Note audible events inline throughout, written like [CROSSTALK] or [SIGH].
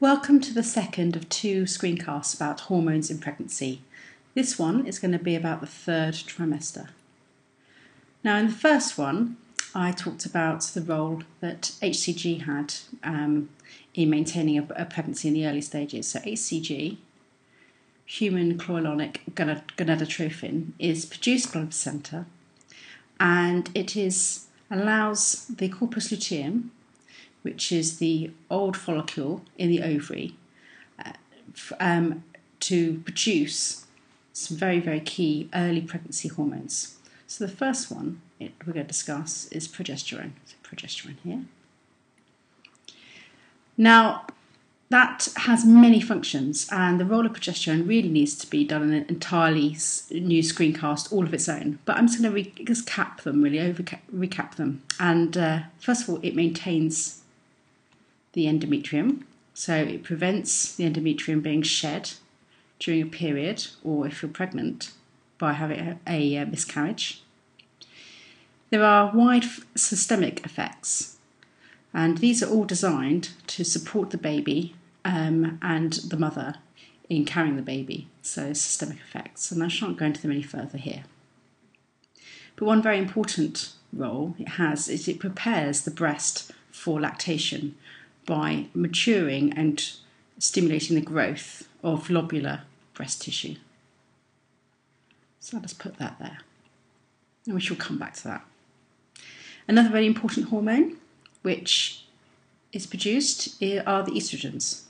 Welcome to the second of two screencasts about hormones in pregnancy. This one is going to be about the third trimester. Now, in the first one, I talked about the role that HCG had um, in maintaining a, a, pregnancy in the early stages. So, HCG, human chorionic gonadotrophin, is produced by the placenta and it is allows the corpus luteum, which is the old follicle in the ovary, uh, um, to produce some very, very key early pregnancy hormones. So the first one it, we're going to discuss is progesterone. So progesterone here. Now, that has many functions, and the role of progesterone really needs to be done in an entirely new screencast all of its own. But I'm just going to re- just cap them, really, over recap them. And uh, first of all, it maintains the endometrium, so it prevents the endometrium being shed during a period or if you're pregnant by having a, a, a miscarriage. There are wide systemic effects, and these are all designed to support the baby um, and the mother in carrying the baby, so systemic effects. And I shan't go into them any further here. But one very important role it has is it prepares the breast for lactation by maturing and stimulating the growth of lobular breast tissue. So let's put that there. And we shall come back to that. Another very important hormone which is produced are the estrogens.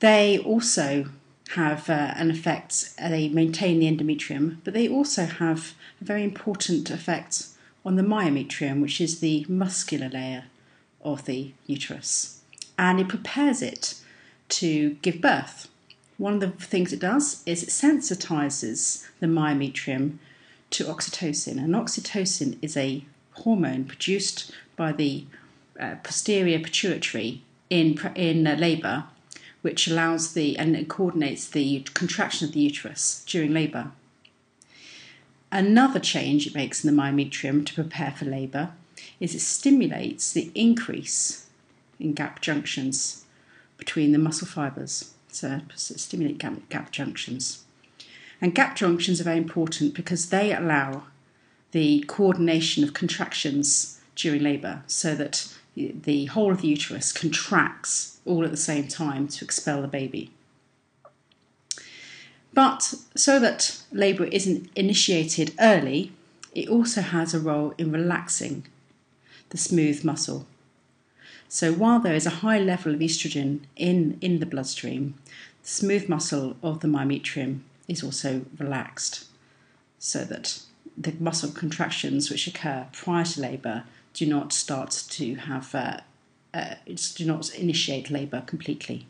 They also have uh, an effect, uh, they maintain the endometrium, but they also have a very important effect on the myometrium, which is the muscular layer of the uterus. And it prepares it to give birth. One of the things it does is it sensitizes the myometrium to oxytocin. And oxytocin is a hormone produced by the uh, posterior pituitary in, in uh, labour, which allows the and coordinates the contraction of the uterus during labour. Another change it makes in the myometrium to prepare for labour is it stimulates the increase in gap junctions between the muscle fibres. So, stimulate gap, gap junctions. And gap junctions are very important because they allow the coordination of contractions during labour so that the whole of the uterus contracts all at the same time to expel the baby. But so that labour isn't initiated early, it also has a role in relaxing the smooth muscle. So while there is a high level of estrogen in, in the bloodstream, the smooth muscle of the myometrium is also relaxed so that the muscle contractions which occur prior to labour do not start to have uh, uh, do not initiate labour completely.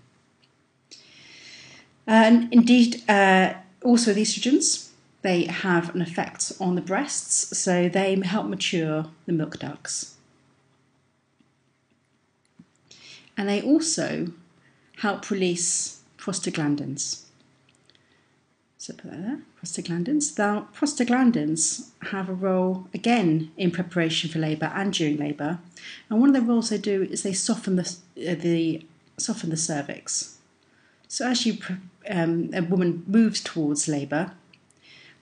And indeed, uh, also the estrogens they have an effect on the breasts, so they help mature the milk ducts. And they also help release prostaglandins. So put that there, prostaglandins. Now, prostaglandins have a role again in preparation for labour and during labour, and one of the roles they do is they soften the uh, the soften the cervix. So as you um, a woman moves towards labour,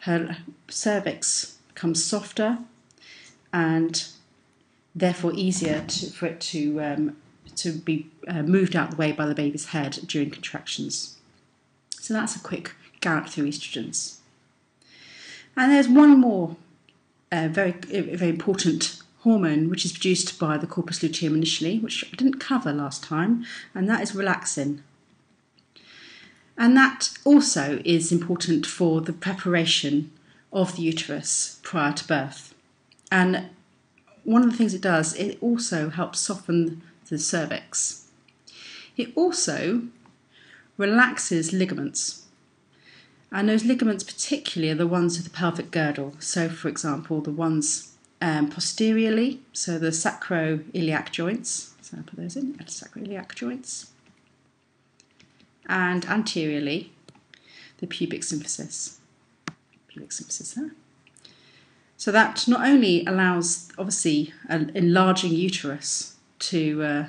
her cervix becomes softer, and therefore easier to, for it to um, to be uh, moved out of the way by the baby's head during contractions. So that's a quick gallop through estrogens. And there's one more uh, very, very important hormone which is produced by the corpus luteum initially, which I didn't cover last time, and that is relaxin. And that also is important for the preparation of the uterus prior to birth. And one of the things it does, it also helps soften the cervix. It also relaxes ligaments. And those ligaments, particularly, are the ones of the pelvic girdle. So, for example, the ones um, posteriorly, so the sacroiliac joints. So I'll put those in, sacroiliac joints. And anteriorly, the pubic symphysis. Pubic symphysis there. So that not only allows, obviously, an enlarging uterus to uh,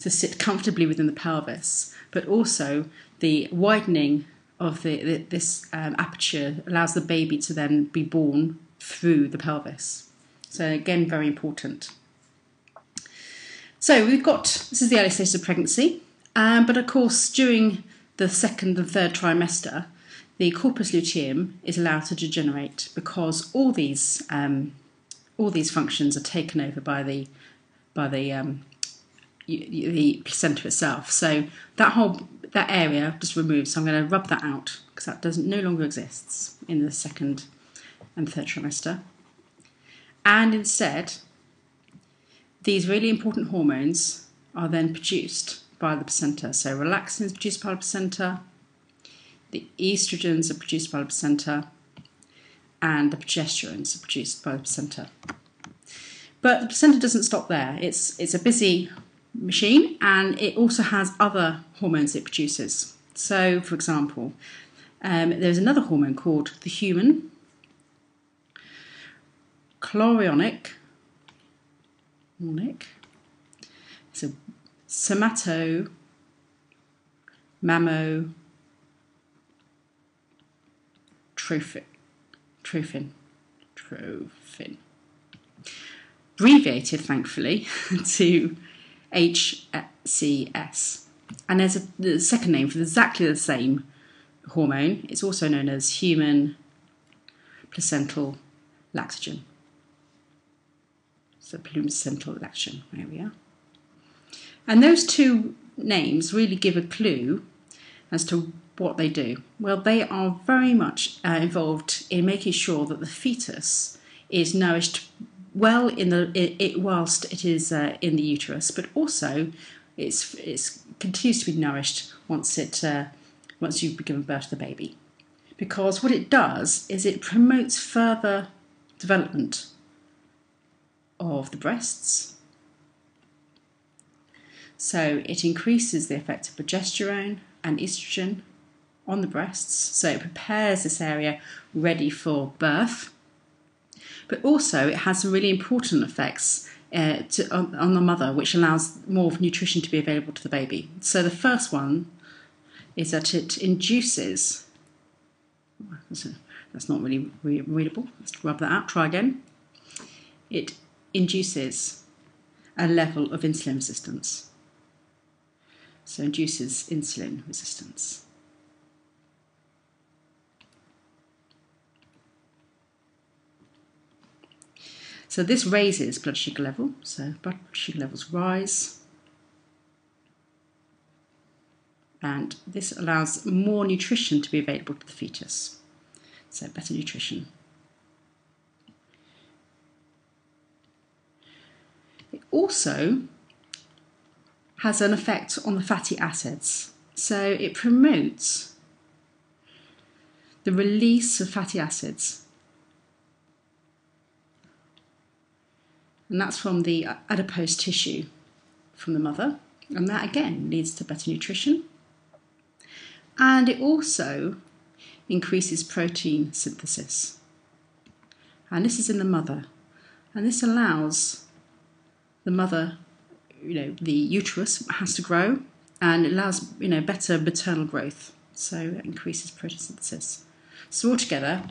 to sit comfortably within the pelvis, but also the widening of the, the this um, aperture allows the baby to then be born through the pelvis. So again, very important. So we've got this is the early stages of pregnancy, um, but of course during the second and third trimester, the corpus luteum is allowed to degenerate because all these um, all these functions are taken over by the by the um, the placenta itself. So that whole that area just removed. So I'm going to rub that out because that doesn't no longer exists in the second and third trimester. And instead, these really important hormones are then produced by the placenta. So relaxin is produced by the placenta, the estrogens are produced by the placenta, and the progesterones are produced by the placenta. But the placenta doesn't stop there. It's it's a busy machine and it also has other hormones it produces. So, for example, um, there's another hormone called the human chorionic so somato mammo trophin trophin trophin abbreviated thankfully [LAUGHS] to HCS. And there's a the second name for exactly the same hormone. It's also known as human placental lactogen. So placental lactogen, there we are. And those two names really give a clue as to what they do. Well, they are very much uh, involved in making sure that the fetus is nourished well in the it, it whilst it is uh, in the uterus, but also it's it's continues to be nourished once it uh, once you've given birth to the baby, because what it does is it promotes further development of the breasts. So it increases the effect of progesterone and estrogen on the breasts, so it prepares this area ready for birth but also it has some really important effects uh, to, on, on, the mother, which allows more nutrition to be available to the baby. So the first one is that it induces. That's not really readable. Let's rub that out. Try again. It induces a level of insulin resistance. So induces insulin resistance. So this raises blood sugar level, so blood sugar levels rise. And this allows more nutrition to be available to the fetus. So better nutrition. It also has an effect on the fatty acids. So it promotes the release of fatty acids and that's from the adipose tissue from the mother, and that again leads to better nutrition. And it also increases protein synthesis. And this is in the mother, and this allows the mother, you know, the uterus has to grow and it allows, you know, better maternal growth. So it increases protein synthesis. So altogether,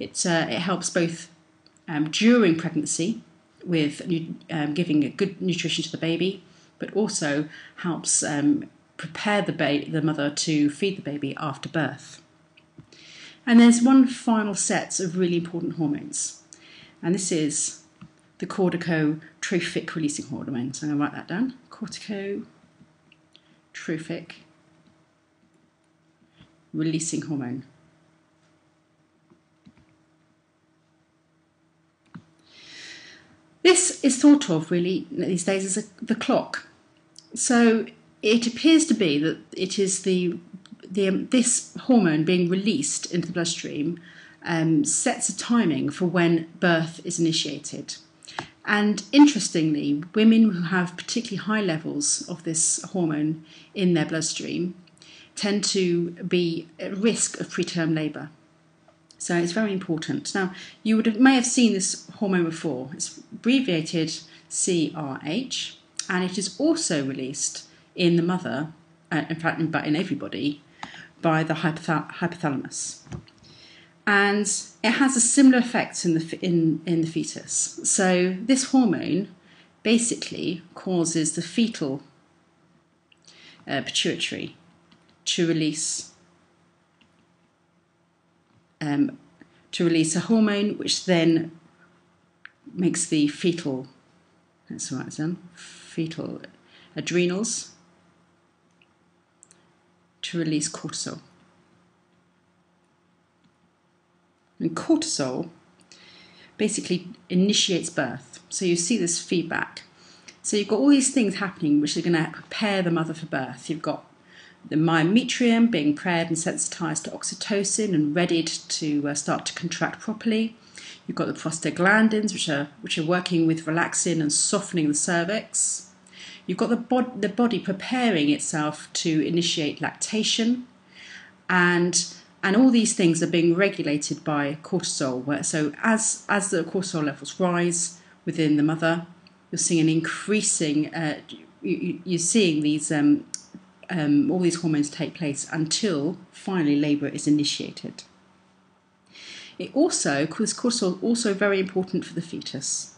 it, uh, it helps both um, during pregnancy with um, giving good nutrition to the baby, but also helps um, prepare the, ba- the mother to feed the baby after birth. And there's one final set of really important hormones, and this is the corticotrophic releasing hormone. So I'm going to write that down. Corticotrophic releasing hormone. This is thought of really these days as a, the clock. So it appears to be that it is the, the um, this hormone being released into the bloodstream um, sets a timing for when birth is initiated. And interestingly, women who have particularly high levels of this hormone in their bloodstream tend to be at risk of preterm labour. So it's very important. Now, you would have, may have seen this hormone before. It's abbreviated CRH, and it is also released in the mother, uh, in fact, in, but in everybody, by the hypothal- hypothalamus. And it has a similar effect in the, in, in the fetus. So, this hormone basically causes the fetal uh, pituitary to release um, to release a hormone which then makes the fetal that's right then fetal adrenals to release cortisol. And cortisol basically initiates birth. So you see this feedback. So you've got all these things happening which are going to prepare the mother for birth. You've got the myometrium being prepared and sensitized to oxytocin and readied to uh, start to contract properly. You've got the prostaglandins, which are which are working with relaxin and softening the cervix. You've got the, bod- the body preparing itself to initiate lactation, and and all these things are being regulated by cortisol. So as as the cortisol levels rise within the mother, you're seeing an increasing. Uh, you, you're seeing these um, um, all these hormones take place until finally labour is initiated. It also, cortisol, is also very important for the fetus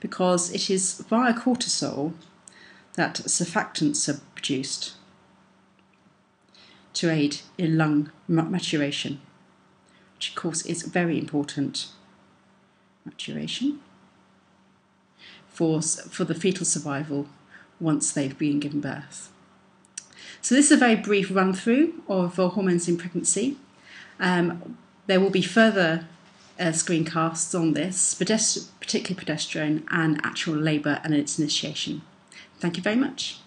because it is via cortisol that surfactants are produced to aid in lung maturation, which of course is very important. Maturation for, for the fetal survival once they've been given birth. So this is a very brief run through of hormones in pregnancy. Um, there will be further uh, screencasts on this, particularly progesterone and actual labour and its initiation. Thank you very much.